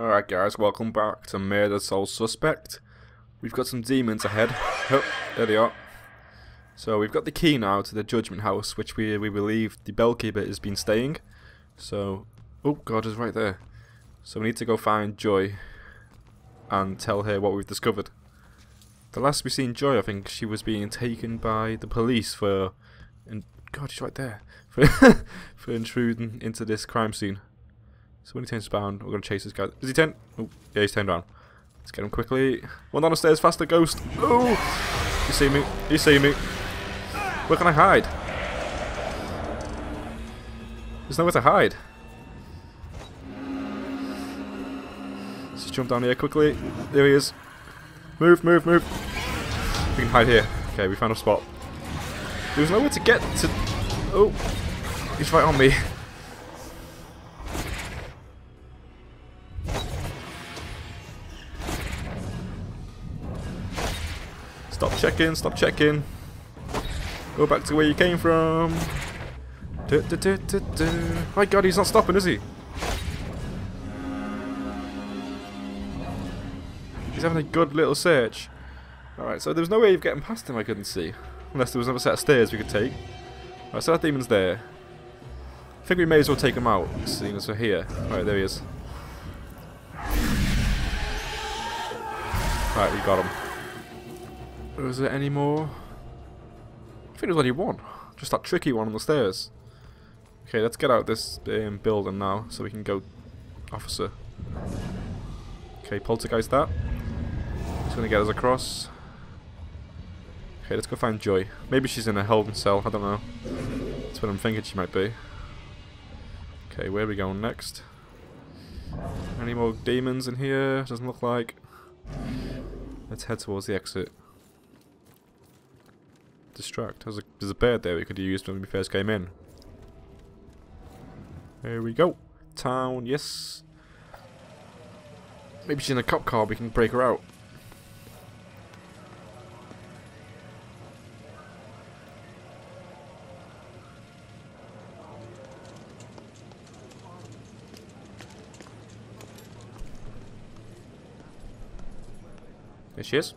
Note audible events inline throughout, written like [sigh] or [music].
Alright guys, welcome back to Murder Soul Suspect. We've got some demons ahead. [laughs] Oh, there they are. So we've got the key now to the Judgment House, which we we believe the Bell Killer has been staying. So, oh God is right there. So we need to go find Joy and tell her what we've discovered. The last we seen Joy, I think she was being taken by the police for, and God, she's right there, [laughs] for for intruding into this crime scene. So when he turns around, we're gonna chase this guy. Is he turned? Oh, yeah, he's turned around. Let's get him quickly. One down the stairs, faster, ghost. Oh, you see me? You see me? Where can I hide? There's nowhere to hide. Let's just jump down here quickly. There he is. Move, move, move. We can hide here. Okay, we found a spot. There's nowhere to get to. Oh, he's right on me. Checking, stop checking. Go back to where you came from. Du, du, du, du, du. My god, he's not stopping, is he? He's having a good little search. Alright, so there was no way of getting past him I couldn't see. Unless there was another set of stairs we could take. Alright, so that demon's there. I think we may as well take him out, seeing as we're here. Alright, there he is. Alright, we got him. Was there any more? I think there's only one. Just that tricky one on the stairs. Okay, let's get out this um, building now so we can go officer. Okay, poltergeist that. He's going to get us across. Okay, let's go find Joy. Maybe she's in a holding cell, I don't know. That's what I'm thinking she might be. Okay, where are we going next? Any more demons in here? Doesn't look like. Let's head towards the exit distract. There's a, there's a bed there we could have used when we first came in. There we go. Town, yes. Maybe she's in a cop car, we can break her out. There she is.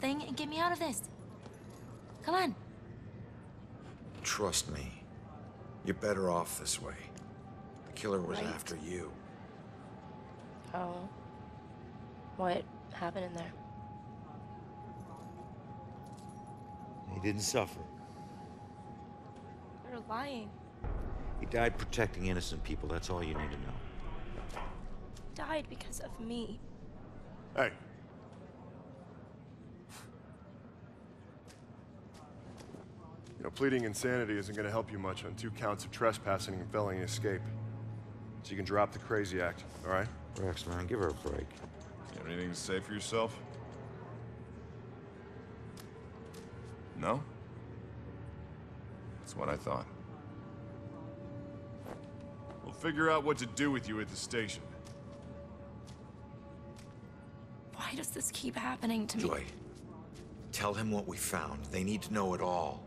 Thing and get me out of this. Come on. Trust me. You're better off this way. The killer was right. after you. Oh. What happened in there? He didn't suffer. You're lying. He died protecting innocent people. That's all you need to know. Died because of me. Hey, You know, pleading insanity isn't going to help you much on two counts of trespassing and felony escape. So you can drop the crazy act, all right? Rex, man, give her a break. You have anything to say for yourself? No? That's what I thought. We'll figure out what to do with you at the station. Why does this keep happening to me? Joy, tell him what we found. They need to know it all.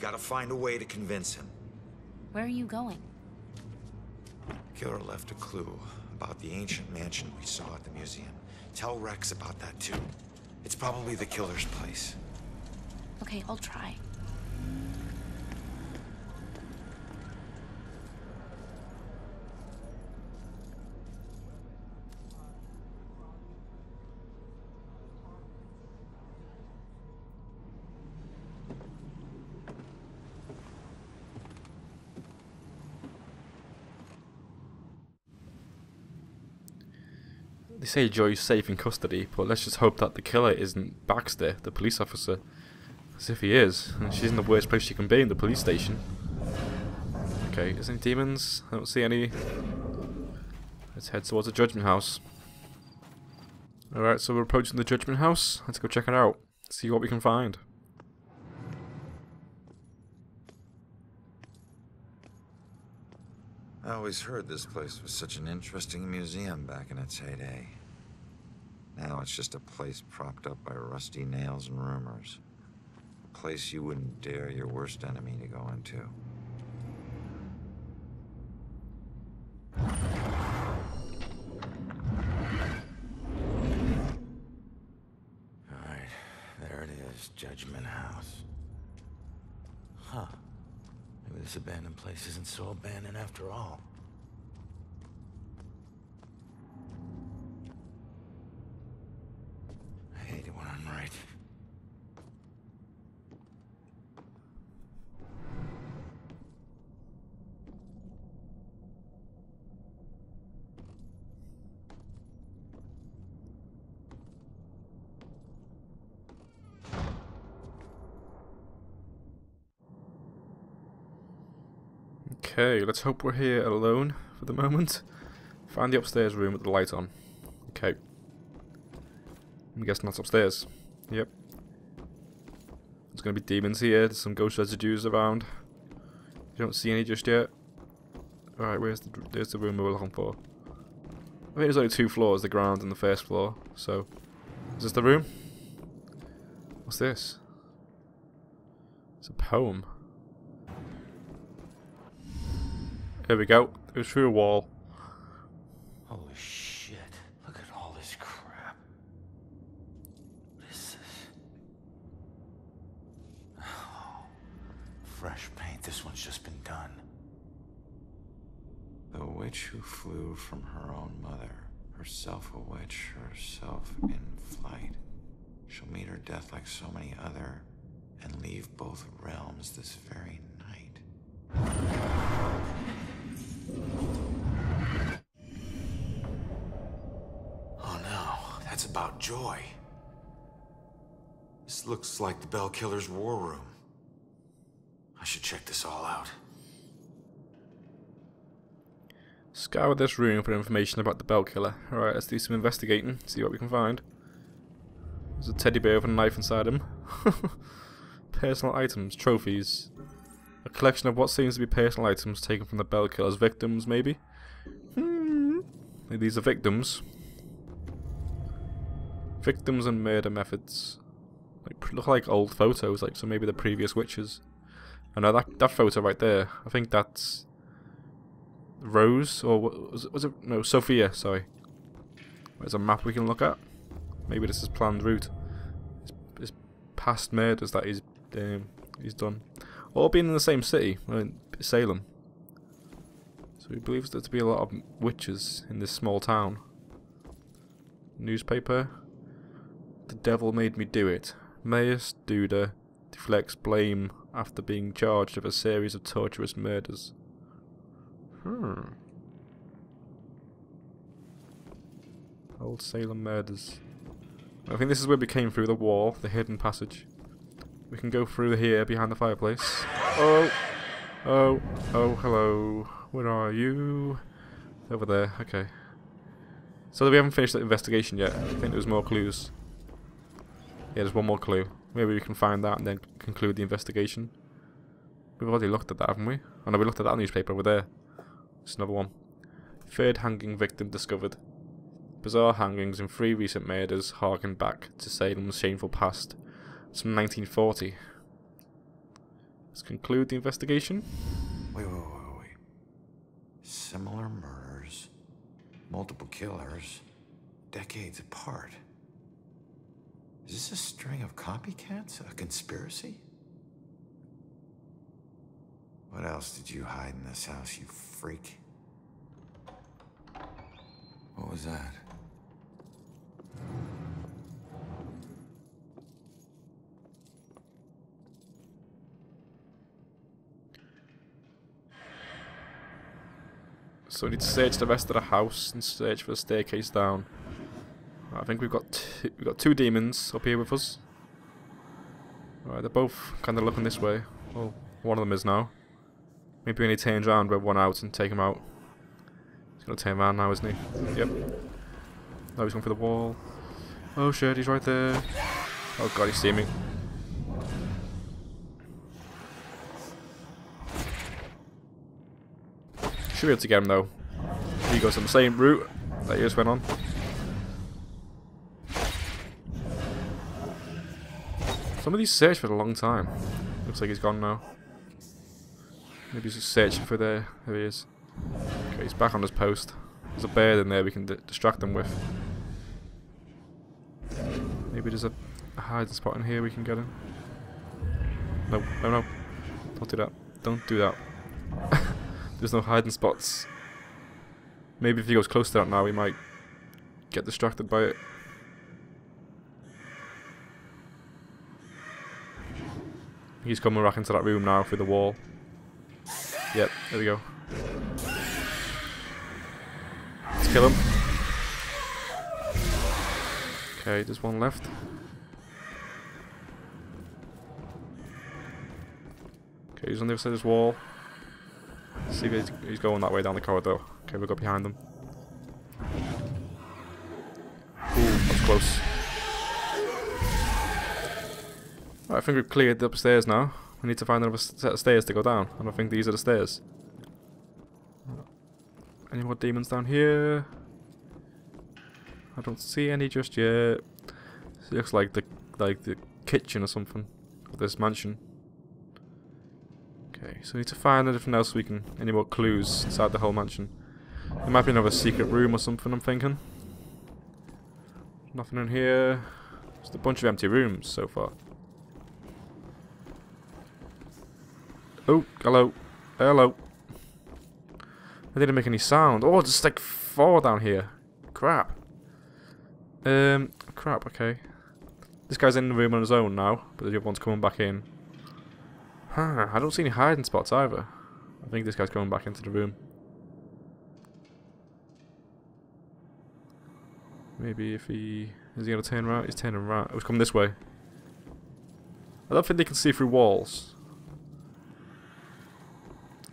Gotta find a way to convince him. Where are you going? Killer left a clue about the ancient mansion we saw at the museum. Tell Rex about that too. It's probably the killer's place. Okay, I'll try. They say Joy's safe in custody, but let's just hope that the killer isn't Baxter, the police officer. As if he is, and she's in the worst place she can be, in the police station. Okay, is any demons? I don't see any. Let's head towards the Judgment House. Alright, so we're approaching the Judgment House. Let's go check it out. See what we can find. always heard this place was such an interesting museum back in its heyday. Now it's just a place propped up by rusty nails and rumors. A place you wouldn't dare your worst enemy to go into. Judgment House. Huh. Maybe this abandoned place isn't so abandoned after all. Okay, let's hope we're here alone for the moment. Find the upstairs room with the light on. Okay. I'm guessing that's upstairs. Yep. There's gonna be demons here, there's some ghost residues around. You don't see any just yet. Alright, where's the, there's the room we were looking for. I think there's only two floors, the ground and the first floor, so... Is this the room? What's this? It's a poem. There we go. It was through a wall. Holy shit. Look at all this crap. What is this? Oh, fresh paint. This one's just been done. The witch who flew from her own mother, herself a witch, herself in flight. She'll meet her death like so many other, and leave both realms this very Joy. This looks like the Bell Killer's war room. I should check this all out. Scour this room for information about the Bell Killer. Alright, let's do some investigating, see what we can find. There's a teddy bear with a knife inside him. [laughs] personal items, trophies. A collection of what seems to be personal items taken from the Bell Killer's victims, maybe? Hmm. These are victims. Victims and murder methods. Like, look like old photos, like so maybe the previous witches. I know that that photo right there. I think that's Rose or was it, was it no Sophia? Sorry. There's a map we can look at. Maybe this is planned route. It's past murders that he's um, he's done, all being in the same city, uh, Salem. So he believes there to be a lot of witches in this small town. Newspaper. The devil made me do it. Mayus Duda deflects blame after being charged with a series of torturous murders. Hmm. Old Salem murders. I think this is where we came through the wall, the hidden passage. We can go through here behind the fireplace. [laughs] Oh! Oh, oh, hello. Where are you? Over there, okay. So we haven't finished the investigation yet. I think there's more clues. Yeah, there's one more clue. Maybe we can find that and then conclude the investigation. We've already looked at that, haven't we? Oh no, we looked at that newspaper over there. It's another one. Third hanging victim discovered. Bizarre hangings in three recent murders harken back to Salem's shameful past. It's from 1940. Let's conclude the investigation. Wait, wait, wait, wait. Similar murders, multiple killers, decades apart. Is this a string of copycats? A conspiracy? What else did you hide in this house, you freak? What was that? So we need to search the rest of the house and search for the staircase down. I think we've got two, we've got two demons up here with us. Alright, they're both kind of looking this way. Well, one of them is now. Maybe when he turns around, we'll run out and take him out. He's gonna turn around now, isn't he? Yep. Now he's going for the wall. Oh shit, he's right there. Oh god, he's seeing me. Should be able to get him though. He goes on the same route that he just went on. Some of these for a long time. Looks like he's gone now. Maybe he's just searching for there. There he is. Okay, he's back on his post. There's a bird in there we can di distract him with. Maybe there's a a hiding spot in here we can get in? No, no, no. Don't do that. Don't do that. [laughs] There's no hiding spots. Maybe if he goes close to that now, we might get distracted by it. He's coming back into that room now through the wall. Yep, there we go. Let's kill him. Okay, there's one left. Okay, he's on the other side of this wall. See if he's, going that way down the corridor. Okay, we'll go behind them. Ooh, that's close. Right, I think we've cleared the upstairs now. We need to find another set of stairs to go down. I don't think these are the stairs. Any more demons down here? I don't see any just yet. It looks like the like the kitchen or something of this mansion. Okay, so we need to find anything else we can any more clues inside the whole mansion. There might be another secret room or something I'm thinking. Nothing in here. Just a bunch of empty rooms so far. Oh, hello. Hello. I didn't make any sound. Oh, there's like four down here. Crap. Um, crap, okay. This guy's in the room on his own now, but the other one's coming back in. Huh, I don't see any hiding spots either. I think this guy's coming back into the room. Maybe if he... Is he going to turn right? He's turning right. Oh, he's coming this way. I don't think they can see through walls.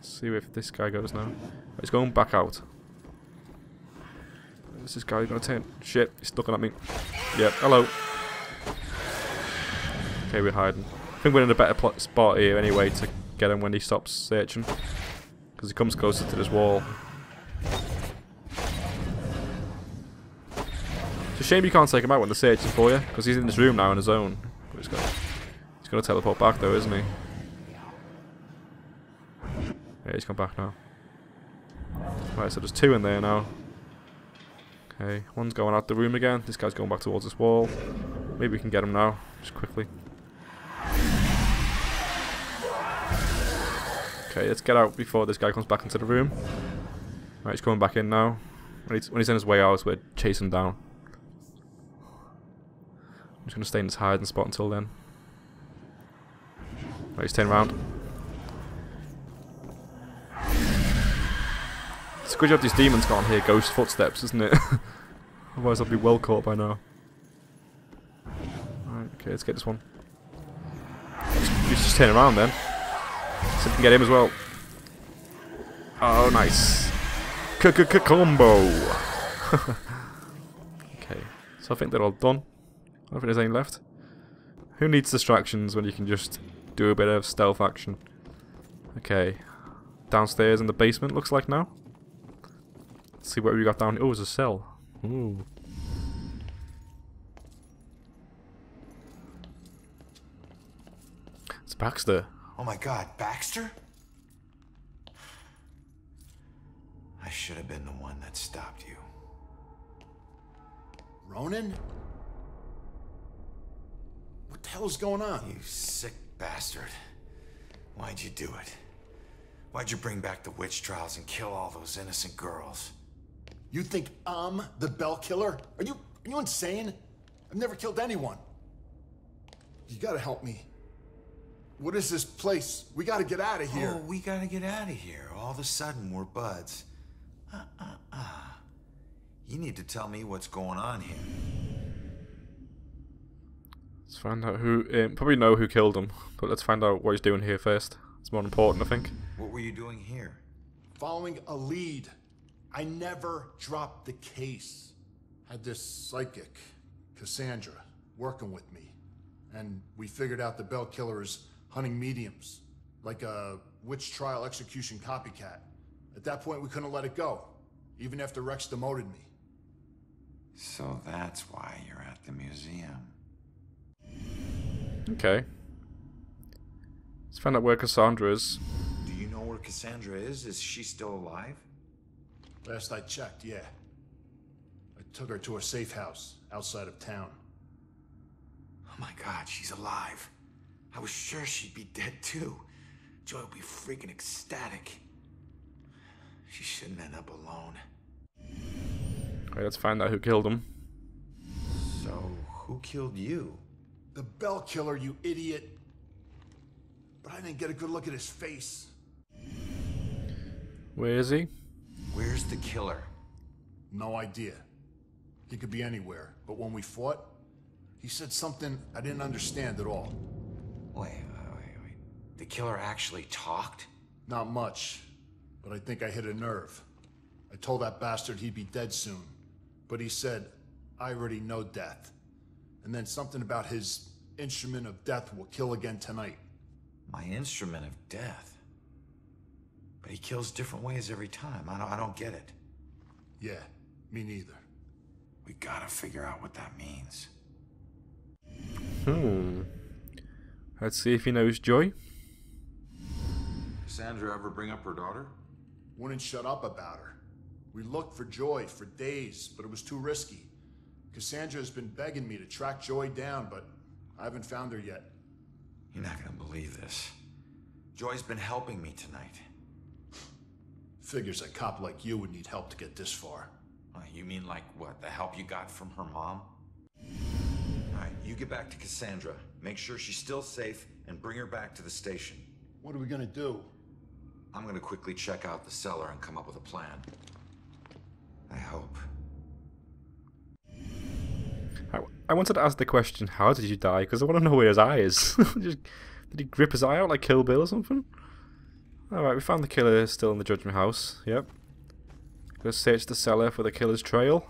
See if this guy goes now. He's going back out. Is this guy going to turn? Shit, he's looking at me. Yep, hello. Okay, we're hiding. I think we're in a better spot here anyway to get him when he stops searching. Because he comes closer to this wall. It's a shame you can't take him out when they're searching for you, because he's in this room now on his own. But he's going to teleport back though, isn't he? Yeah, he's come back now. Right, so there's two in there now. Okay, one's going out the room again. This guy's going back towards this wall. Maybe we can get him now, just quickly. Okay, let's get out before this guy comes back into the room. Right, he's coming back in now. When he's, when he's on his way out, we're chasing him down. I'm just going to stay in this hiding spot until then. Right, he's turning around. It's a good job these demons can't hear ghost footsteps, isn't it? [laughs] Otherwise I'd be well caught by now. Okay, let's get this one. Just, just turn around then. So we can get him as well. Oh, nice. C -c -c Combo! [laughs] okay, so I think they're all done. I don't think there's any left. Who needs distractions when you can just do a bit of stealth action? Okay. Downstairs in the basement, looks like now. Let's see what we got down. Oh, it's a cell. Ooh. It's Baxter. Oh my god, Baxter? I should have been the one that stopped you. Ronan? What the hell's going on? You sick bastard. Why'd you do it? Why'd you bring back the witch trials and kill all those innocent girls? You think I'm the Bell Killer? Are you are you insane? I've never killed anyone. You gotta help me. What is this place? We gotta get out of oh, here. Oh, we gotta get out of here. All of a sudden, we're buds. Uh-uh-uh. You need to tell me what's going on here. Let's find out who... Um, probably know who killed him, but let's find out what he's doing here first. It's more important, I think. What were you doing here? Following a lead. I never dropped the case. Had this psychic, Cassandra, working with me. And we figured out the Bell Killer is hunting mediums, like a witch trial execution copycat. At that point, we couldn't let it go, even after Rex demoted me. So that's why you're at the museum. Okay. Let's find out where Cassandra is. Do you know where Cassandra is? Is she still alive? Last I checked, yeah. I took her to a safe house outside of town. Oh my god, she's alive. I was sure she'd be dead too. Joy would be freaking ecstatic. She shouldn't end up alone. Right, let's find out who killed him. So, who killed you? The Bell Killer, you idiot. But I didn't get a good look at his face. Where is he? Where's the killer? No idea. He could be anywhere. But when we fought, he said something I didn't understand at all. Wait, wait, wait, wait. The killer actually talked? Not much, but I think I hit a nerve. I told that bastard he'd be dead soon, but he said, I already know death. And then something about his instrument of death will kill again tonight. My instrument of death. But he kills different ways every time. I don't, I don't get it. Yeah, me neither. We gotta figure out what that means. Hmm. Let's see if he knows Joy. Cassandra ever bring up her daughter? Wouldn't shut up about her. We looked for Joy for days, but it was too risky. Cassandra has been begging me to track Joy down, but I haven't found her yet. You're not gonna believe this. Joy's been helping me tonight. Figures a cop like you would need help to get this far. Uh, you mean like what? The help you got from her mom? Alright, you get back to Cassandra. Make sure she's still safe and bring her back to the station. What are we gonna do? I'm gonna quickly check out the cellar and come up with a plan. I hope. I, I wanted to ask the question, how did you die? Because I want to know where his eye is. [laughs] Just, did he grip his eye out like Kill Bill or something? Alright, we found the killer still in the Judgment House. Yep. Let's search the cellar for the killer's trail.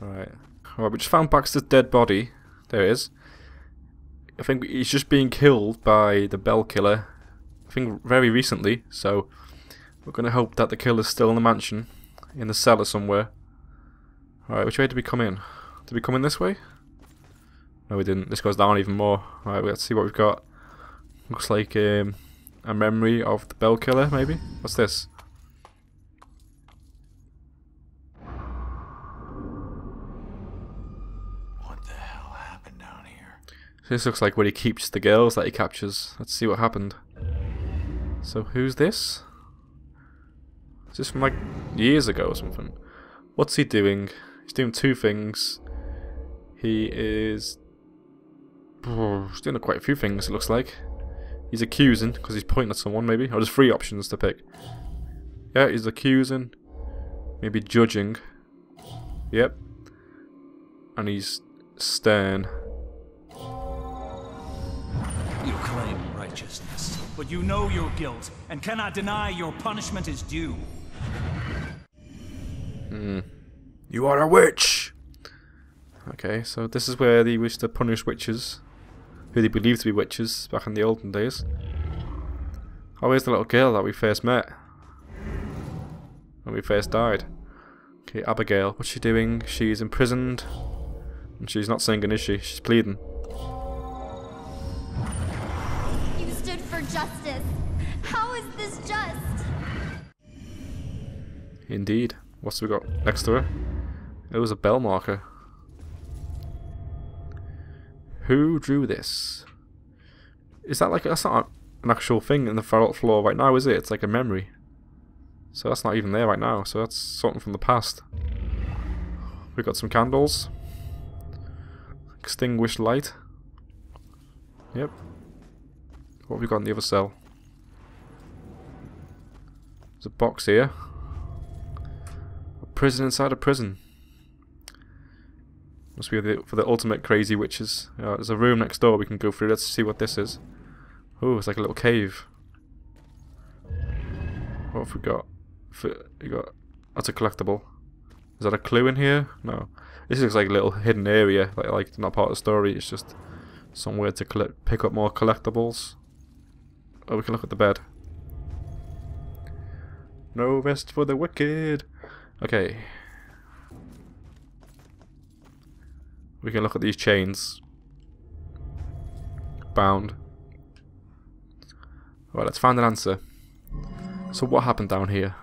Alright. Alright, we just found Baxter's dead body. There it is. I think he's just being killed by the Bell Killer. I think very recently, so we're going to hope that the killer's still in the mansion. In the cellar somewhere. Alright, which way did we come in? Did we come in this way? No, we didn't. This goes down even more. Alright, let's see what we've got. Looks like um, a memory of the Bell Killer, maybe? What's this? What the hell happened down here? This looks like where he keeps the girls that he captures. Let's see what happened. So, who's this? Is this from like years ago or something? What's he doing? He's doing two things. He is. [sighs] He's doing quite a few things, it looks like. He's accusing, because he's pointing at someone, maybe. Or there's three options to pick. Yeah, he's accusing. Maybe judging. Yep. And he's stern. You claim righteousness, but you know your guilt and cannot deny your punishment is due. Hmm. You are a witch! Okay, so this is where they wish to punish witches, who they believed to be witches back in the olden days. Oh, here's the little girl that we first met. When we first died. Okay, Abigail. What's she doing? She's imprisoned. And she's not singing, is she? She's pleading. You stood for justice. How is this just? Indeed. What's we got next to her? It was a bell marker. Who drew this? Is that like that's not an actual thing in the floor right now, is it? It's like a memory. So that's not even there right now. So that's something from the past. We got some candles. Extinguished light. Yep. What have we got in the other cell? There's a box here. A prison inside a prison. Must be for the ultimate crazy witches. Uh, there's a room next door we can go through. Let's see what this is. Oh, it's like a little cave. What have we got? You got that's a collectible. Is that a clue in here? No. This looks like a little hidden area, like like not part of the story. It's just somewhere to collect, pick up more collectibles. Oh, we can look at the bed. No rest for the wicked. Okay. We can look at these chains. Bound. Right, let's find an answer. So what happened down here?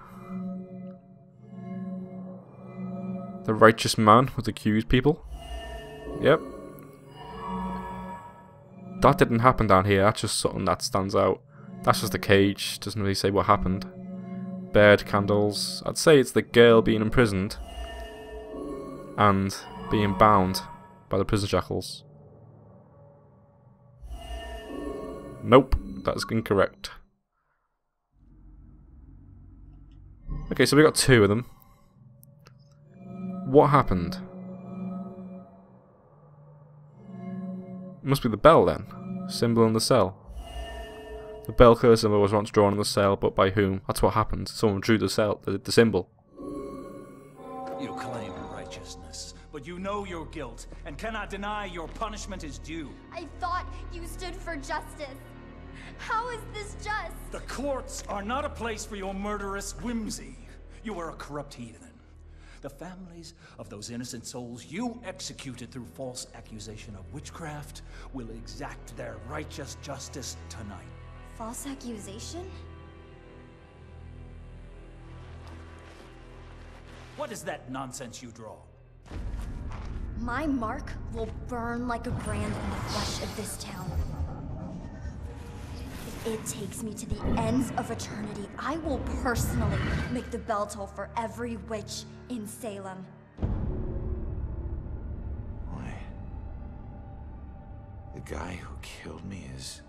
The righteous man was accused people. Yep. that didn't happen down here. That's just something that stands out. That's just a cage. Doesn't really say what happened. Bed, candles. I'd say it's the girl being imprisoned and being bound by the prison shackles. Nope, that's incorrect. Okay, so we got two of them. What happened? Must be the bell then. Symbol in the cell. The bell killer symbol was once drawn on the cell, but by whom? That's what happened. Someone drew the cell, the, the symbol. You claim righteousness, but you know your guilt and cannot deny your punishment is due. I thought you stood for justice. How is this just? The courts are not a place for your murderous whimsy. You are a corrupt heathen. The families of those innocent souls you executed through false accusation of witchcraft will exact their righteous justice tonight. False accusation? What is that nonsense you draw? My mark will burn like a brand in the flesh of this town. If it takes me to the ends of eternity, I will personally make the bell toll for every witch in Salem. Wait. The guy who killed me is.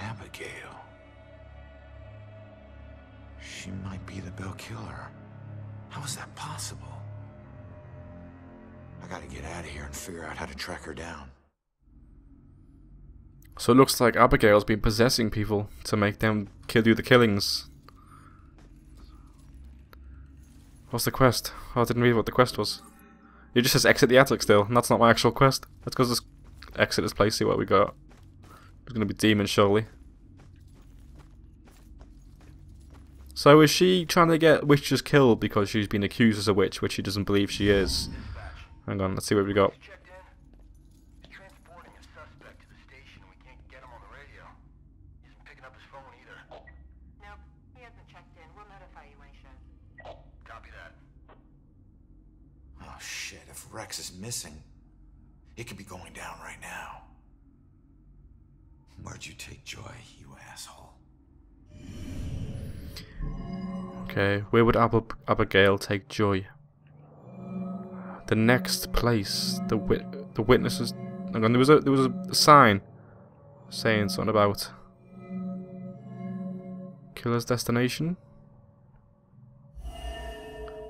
Abigail. She might be the Bell Killer. How is that possible? I gotta get out of here and figure out how to track her down. So it looks like Abigail's been possessing people to make them kill you the killings. What's the quest? Oh, I didn't read what the quest was. It just says exit the attic still, and that's not my actual quest. Let's go just exit this place, see what we got. There's gonna be demons, surely. So is she trying to get witches killed because she's been accused as a witch, which she doesn't believe she is? Hang on, let's see what we got. Transporting a suspect to the station. We can't get him on the radio. He isn't picking up his phone either. Nope, he hasn't checked in. We'll notify you when he shows. Copy that. Oh shit, if Rex is missing, it could be going down right now. Where'd you take Joy, you asshole? Okay, where would Ab Abigail take Joy? The next place, the wit the witnesses. On, there was a there was a sign saying something about killer's destination.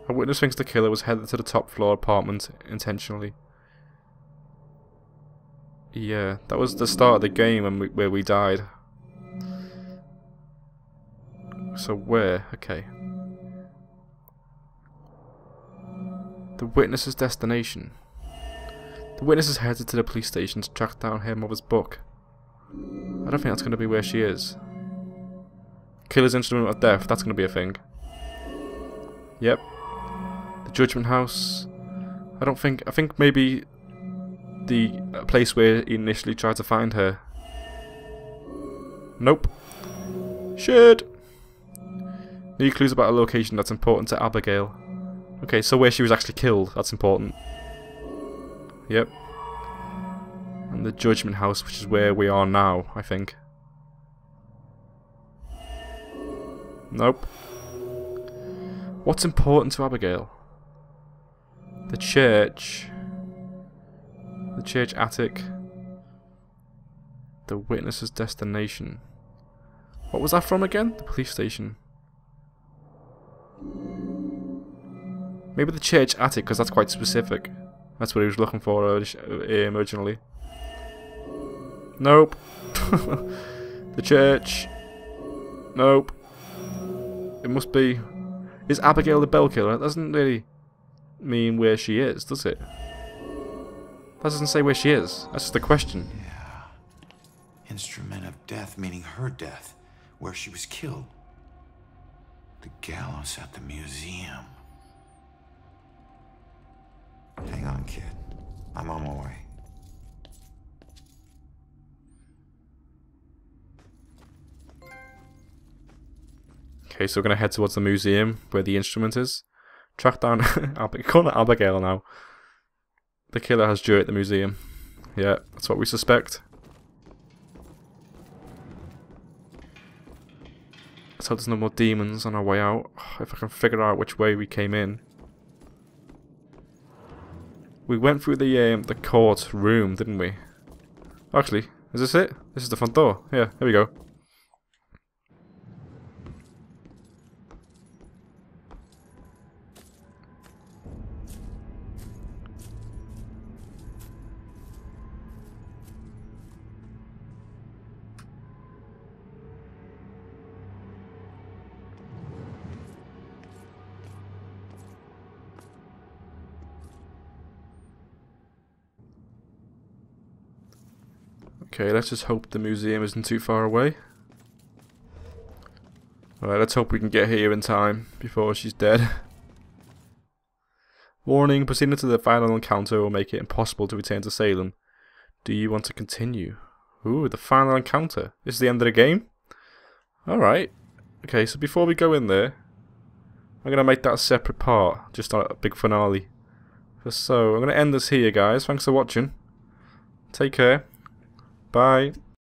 A witness thinks the killer was headed to the top floor apartment intentionally. Yeah, that was the start of the game we, where we died. So where? Okay. The witness's destination. The witness is headed to the police station to track down her mother's book. I don't think that's going to be where she is. Killer's instrument of death, that's going to be a thing. Yep. The Judgment House. I don't think. I think maybe the uh, place where he initially tried to find her. Nope. Shit! New clues about a location that's important to Abigail. Okay, so where she was actually killed, that's important. Yep. And the Judgment House, which is where we are now, I think. Nope. What's important to Abigail? The church. The church attic. The witness's destination. What was that from again? The police station. Maybe the church attic, because that's quite specific. That's what he was looking for um, originally. Nope. [laughs] the church. Nope. It must be... Is Abigail the bell killer? That doesn't really mean where she is, does it? That doesn't say where she is. That's just a question. Yeah. Instrument of death, meaning her death, where she was killed. The gallows at the museum. On, kid. I'm on my way. Okay, so we're gonna head towards the museum where the instrument is. Track down [laughs] call it Abigail now. The killer has Joy at the museum. Yeah, that's what we suspect. Let's hope there's no more demons on our way out. [sighs] If I can figure out which way we came in. We went through the um, the court room, didn't we? Actually, is this it? This is the front door. Yeah, here we go. Okay, let's just hope the museum isn't too far away. Alright, let's hope we can get here in time before she's dead. [laughs] Warning, proceeding to the final encounter will make it impossible to return to Salem. Do you want to continue? Ooh, the final encounter. This is the end of the game? Alright. Okay, so before we go in there, I'm going to make that a separate part, just a big finale. So, I'm going to end this here, guys. Thanks for watching. Take care. Bye.